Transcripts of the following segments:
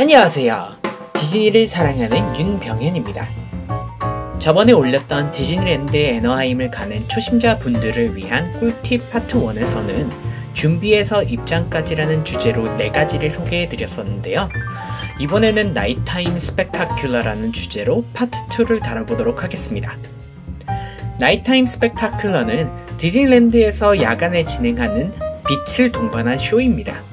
안녕하세요. 디즈니를 사랑하는 윤병현입니다. 저번에 올렸던 디즈니랜드 애너하임을 가는 초심자 분들을 위한 꿀팁 파트 1에서는 준비해서 입장까지라는 주제로 4가지를 소개해 드렸었는데요. 이번에는 Nighttime Spectacular라는 주제로 파트 2를 다뤄보도록 하겠습니다. Nighttime Spectacular는 디즈니랜드에서 야간에 진행하는 빛을 동반한 쇼입니다.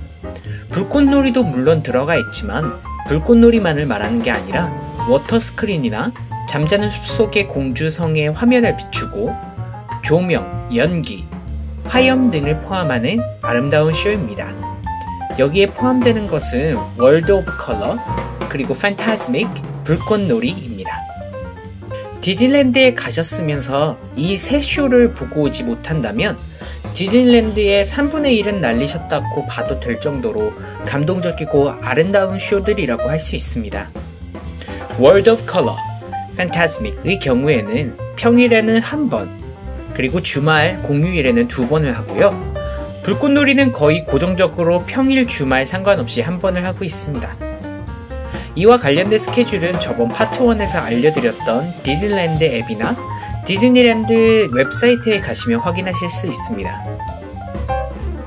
불꽃놀이도 물론 들어가 있지만 불꽃놀이만을 말하는 게 아니라 water screen이나 잠자는 숲속의 공주성의 화면을 비추고 조명, 연기, 화염 등을 포함하는 아름다운 쇼입니다. 여기에 포함되는 것은 World of Color, 그리고 Fantasmic, 불꽃놀이입니다. 디즈니랜드에 가셨으면서 이 세 쇼를 보고 오지 못한다면 디즈니랜드의 3분의 1은 날리셨다고 봐도 될 정도로 감동적이고 아름다운 쇼들이라고 할 수 있습니다. World of Color, Fantasmic의 경우에는 평일에는 한 번, 그리고 주말, 공휴일에는 두 번을 하고요. 불꽃놀이는 거의 고정적으로 평일, 주말 상관없이 한 번을 하고 있습니다. 이와 관련된 스케줄은 저번 파트 1에서 알려드렸던 디즈니랜드 앱이나 디즈니랜드 웹사이트에 가시면 확인하실 수 있습니다.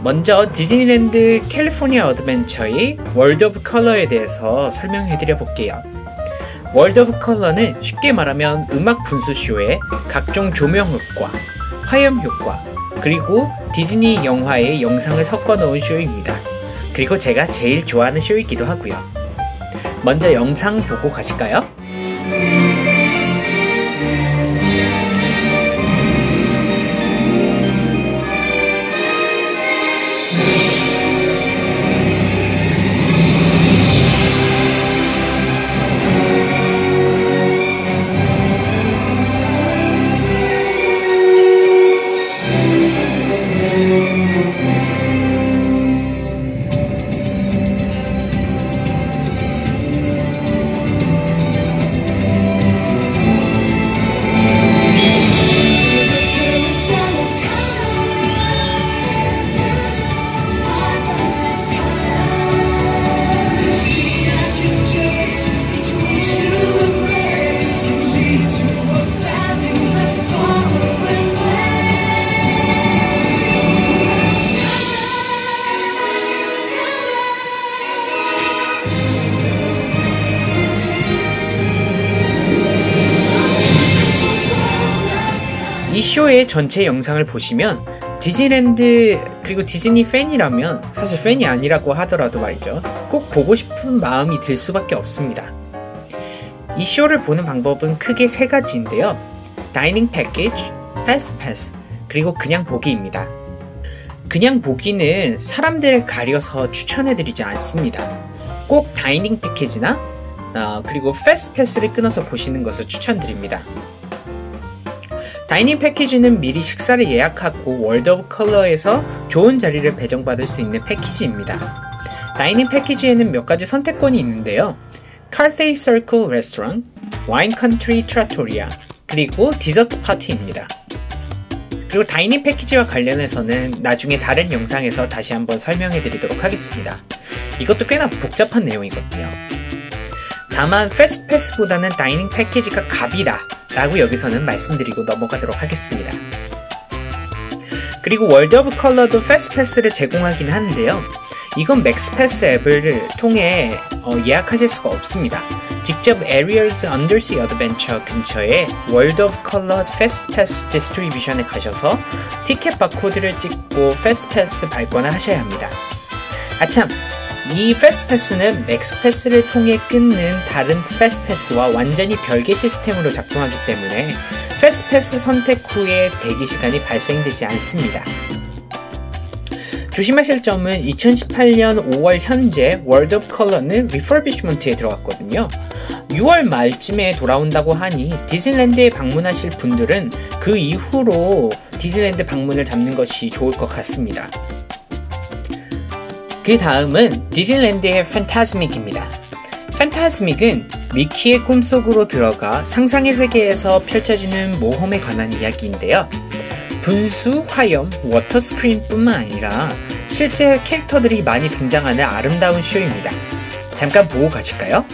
먼저 디즈니랜드 캘리포니아 어드벤처의 World of Color에 대해서 설명해 드려 볼게요. World of Color는 쉽게 말하면 음악 분수쇼에 각종 조명 효과, 화염 효과, 그리고 디즈니 영화의 영상을 섞어 놓은 쇼입니다. 그리고 제가 제일 좋아하는 쇼이기도 하고요. 먼저 영상 보고 가실까요? 쇼의 전체 영상을 보시면 디즈니랜드 그리고 디즈니 팬이라면 사실 팬이 아니라고 하더라도 말이죠. 꼭 보고 싶은 마음이 들 수밖에 없습니다. 이 쇼를 보는 방법은 크게 세 가지인데요. dining 패키지, fast pass, 그리고 그냥 보기입니다. 그냥 보기는 사람들을 가려서 추천해드리지 않습니다. 꼭 dining 패키지나 어, 그리고 fast pass를 끊어서 보시는 것을 추천드립니다. dining 패키지는 미리 식사를 예약하고 World of Color에서 좋은 자리를 배정받을 수 있는 패키지입니다. dining 패키지에는 몇 가지 선택권이 있는데요. Carthay Circle 레스토랑, Wine Country Trattoria, 그리고 디저트 파티입니다. 그리고 dining 패키지와 관련해서는 나중에 다른 영상에서 다시 한번 설명해 드리도록 하겠습니다. 이것도 꽤나 복잡한 내용이거든요. 다만 fast pass보다는 dining 패키지가 갑이다 라고 여기서는 말씀드리고 넘어가도록 하겠습니다. 그리고 World of Color도 fast pass를 제공하긴 하는데요. 이건 MaxPass 앱을 통해 어, 예약하실 수가 없습니다. 직접 Ariel's Undersea Adventure 근처에 World of Color fast pass distribution에 가셔서 티켓 바코드를 찍고 fast pass 발권을 하셔야 합니다. 아참, 이 fast pass는 MaxPass를 통해 끊는 다른 fast pass와 완전히 별개 시스템으로 작동하기 때문에 fast pass 선택 후에 대기 시간이 발생되지 않습니다. 조심하실 점은 2018년 5월 현재 World of Color는 refurbishment에 들어갔거든요. 6월 말쯤에 돌아온다고 하니 디즈니랜드에 방문하실 분들은 그 이후로 디즈니랜드 방문을 잡는 것이 좋을 것 같습니다. 그 다음은 디즈니랜드의 Fantasmic입니다. Fantasmic은 미키의 꿈속으로 들어가 상상의 세계에서 펼쳐지는 모험에 관한 이야기인데요. 분수, 화염, water screen뿐만 아니라 실제 캐릭터들이 많이 등장하는 아름다운 쇼입니다. 잠깐 보고 가실까요?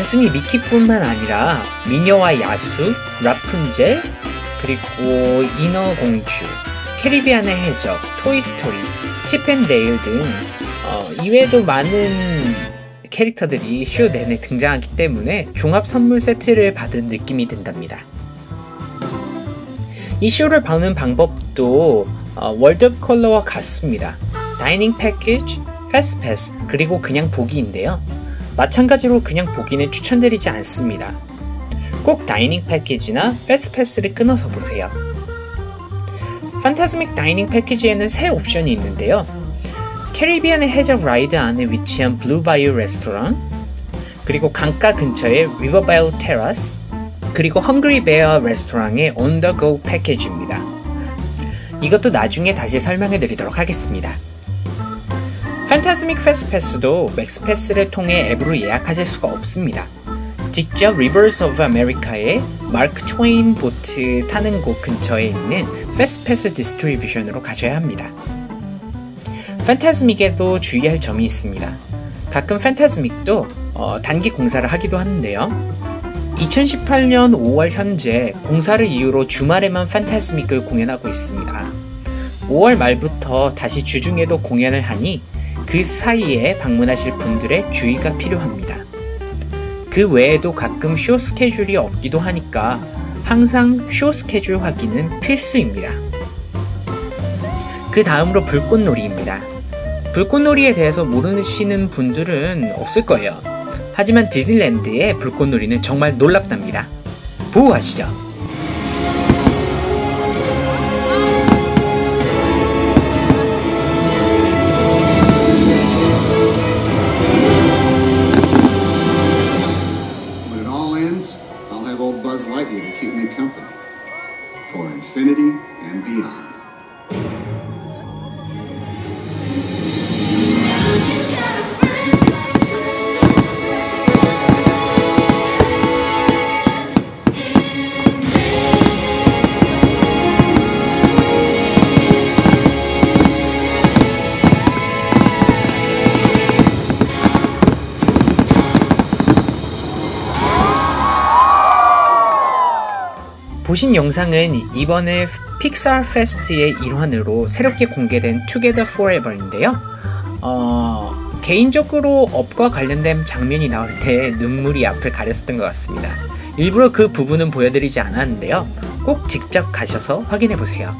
단순히 미키뿐만 아니라 미녀와 야수, 라푼젤, 그리고 인어공주, 캐리비안의 해적, 토이스토리, 칩앤데일 등 어, 이외에도 많은 캐릭터들이 쇼 내내 등장하기 때문에 종합 선물 세트를 받은 느낌이 든답니다. 이 쇼를 보는 방법도 어, World of Color와 같습니다. dining 패키지, fast pass, 그리고 그냥 보기인데요. 마찬가지로 그냥 보기는 추천드리지 않습니다. 꼭 dining 패키지나 fast pass를 끊어서 보세요. Fantasmic dining 패키지에는 세 옵션이 있는데요. 캐리비안의 해적 ride 안에 위치한 Blue Bayou 레스토랑, 그리고 강가 근처의 River Belle Terrace, 그리고 Hungry Bear 레스토랑의 on-the-go 패키지입니다. 이것도 나중에 다시 설명해 드리도록 하겠습니다. Fantasmic FastPass도 MaxPass를 통해 앱으로 예약하실 수가 없습니다. 직접 Rivers of America의 마크 트웨인 보트 타는 곳 근처에 있는 FastPass Distribution으로 가셔야 합니다. Fantasmic에도 주의할 점이 있습니다. 가끔 Fantasmic도 어, 단기 공사를 하기도 하는데요. 2018년 5월 현재 공사를 이유로 주말에만 Fantasmic을 공연하고 있습니다. 5월 말부터 다시 주중에도 공연을 하니 그 사이에 방문하실 분들의 주의가 필요합니다. 그 외에도 가끔 쇼 스케줄이 없기도 하니까 항상 쇼 스케줄 확인은 필수입니다. 그 다음으로 불꽃놀이입니다. 불꽃놀이에 대해서 모르시는 분들은 없을 거예요. 하지만 디즈니랜드의 불꽃놀이는 정말 놀랍답니다. 보고 가시죠. 보신 영상은 이번에 Pixar Fest의 일환으로 새롭게 공개된 Together Forever인데요. 어, 개인적으로 Up과 관련된 장면이 나올 때 눈물이 앞을 가렸었던 것 같습니다. 일부러 그 부분은 보여드리지 않았는데요. 꼭 직접 가셔서 확인해보세요.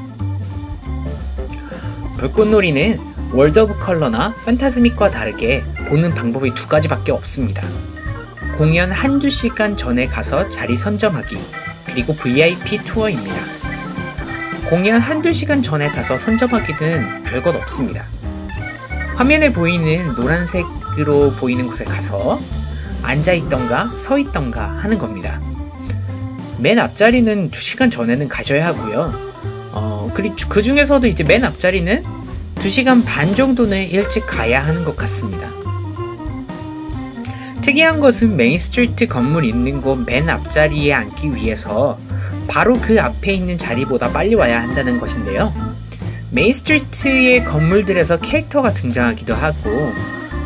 불꽃놀이는 World of Color나 Fantasmic과 다르게 보는 방법이 두 가지밖에 없습니다. 공연 한두 시간 전에 가서 자리 선점하기, 그리고 VIP 투어입니다. 공연 한두 시간 전에 가서 선점하기는 별것 없습니다. 화면에 보이는 노란색으로 보이는 곳에 가서 앉아있던가 서있던가 하는 겁니다. 맨 앞자리는 2시간 전에는 가셔야 하고요. 어, 그리고 그 중에서도 이제 맨 앞자리는 2시간 반 정도는 일찍 가야 하는 것 같습니다. 특이한 것은 Main Street 건물 있는 곳 맨 앞자리에 앉기 위해서 바로 그 앞에 있는 자리보다 빨리 와야 한다는 것인데요. Main Street의 건물들에서 캐릭터가 등장하기도 하고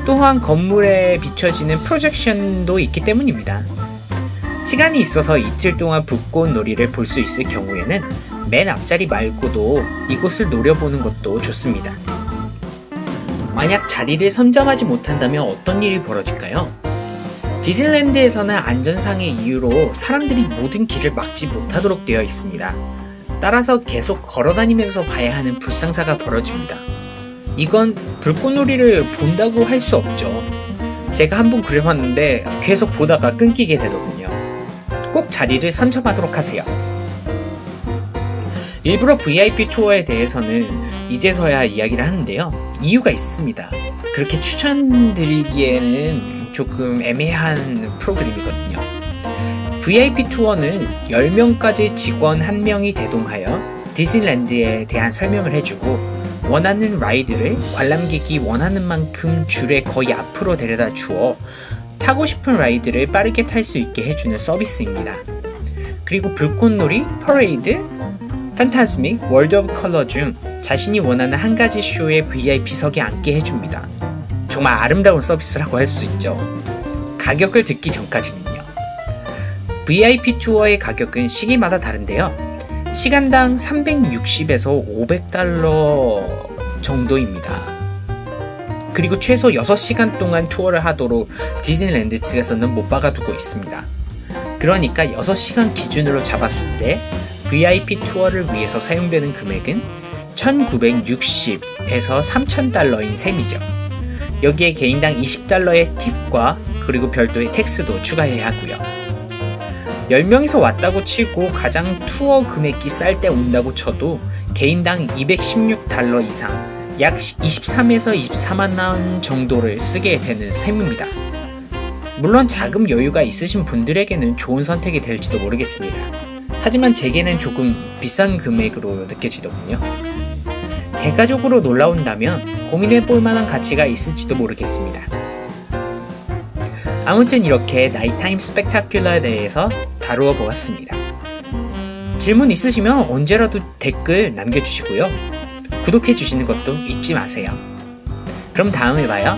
또한 건물에 비춰지는 프로젝션도 있기 때문입니다. 시간이 있어서 이틀 동안 불꽃놀이를 볼 수 있을 경우에는 맨 앞자리 말고도 이곳을 노려보는 것도 좋습니다. 만약 자리를 선점하지 못한다면 어떤 일이 벌어질까요? 디즈니랜드에서는 안전상의 이유로 사람들이 모든 길을 막지 못하도록 되어 있습니다. 따라서 계속 걸어다니면서 봐야 하는 불상사가 벌어집니다. 이건 불꽃놀이를 본다고 할 수 없죠. 제가 한번 그려봤는데 계속 보다가 끊기게 되더군요. 꼭 자리를 선점하도록 하세요. 일부러 VIP 투어에 대해서는 이제서야 이야기를 하는데요. 이유가 있습니다. 그렇게 추천드리기에는 조금 애매한 프로그램이거든요. VIP 투어는 10명까지 직원 1명이 대동하여 디즈니랜드에 대한 설명을 해주고 원하는 ride를 관람객이 원하는 만큼 줄에 거의 앞으로 데려다 주어 타고 싶은 ride를 빠르게 탈 수 있게 해주는 서비스입니다. 그리고 불꽃놀이, 퍼레이드, Fantasmic, World of Color 중 자신이 원하는 한 가지 쇼에 VIP석에 앉게 해줍니다. 정말 아름다운 서비스라고 할 수 있죠. 가격을 듣기 전까지는요. VIP 투어의 가격은 시기마다 다른데요. 시간당 360에서 500달러 정도입니다. 그리고 최소 6시간 동안 투어를 하도록 디즈니랜드 측에서는 못 박아두고 있습니다. 그러니까 6시간 기준으로 잡았을 때 VIP 투어를 위해서 사용되는 금액은 1960에서 3000달러인 셈이죠. 여기에 개인당 20달러의 팁과 그리고 별도의 tax도 추가해야 하고요. 10명이서 왔다고 치고 가장 투어 금액이 쌀 때 온다고 쳐도 개인당 216달러 이상 약 23에서 24만 원 정도를 쓰게 되는 셈입니다. 물론 자금 여유가 있으신 분들에게는 좋은 선택이 될지도 모르겠습니다. 하지만 제게는 조금 비싼 금액으로 느껴지더군요. 대가적으로 놀라운다면 고민해 볼 만한 가치가 있을지도 모르겠습니다. 아무튼 이렇게 나이타임 스펙타큘러에 대해서 다루어 보았습니다. 질문 있으시면 언제라도 댓글 남겨주시고요. 구독해 주시는 것도 잊지 마세요. 그럼 다음에 봐요.